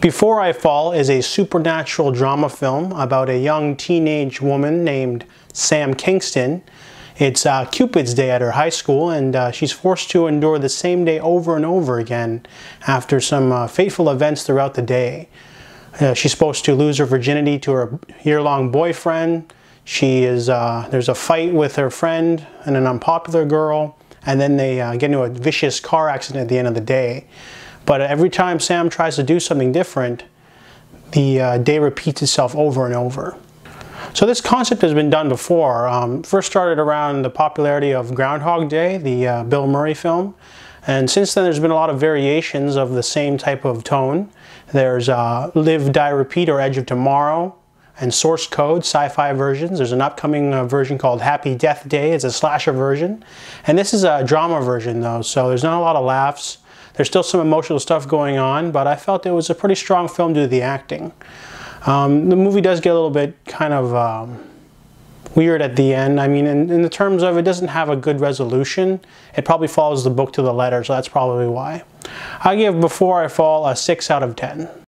Before I Fall is a supernatural drama film about a young teenage woman named Sam Kingston. It's uh, Cupid's Day at her high school, and uh, she's forced to endure the same day over and over again after some uh, fateful events throughout the day. Uh, she's supposed to lose her virginity to her year-long boyfriend. She is uh, there's a fight with her friend and an unpopular girl, and then they uh, get into a vicious car accident at the end of the day. But every time Sam tries to do something different, the uh, day repeats itself over and over. So this concept has been done before. Um, first started around the popularity of Groundhog Day, the uh, Bill Murray film. And since then there's been a lot of variations of the same type of tone. There's uh, Live, Die, Repeat or Edge of Tomorrow and Source Code, sci-fi versions. There's an upcoming uh, version called Happy Death Day. It's a slasher version. And this is a drama version though, so there's not a lot of laughs. There's still some emotional stuff going on, but I felt it was a pretty strong film due to the acting. Um, the movie does get a little bit kind of um, weird at the end. I mean, in, in the terms of it doesn't have a good resolution. It probably follows the book to the letter, so that's probably why. I give Before I Fall a 6 out of 10.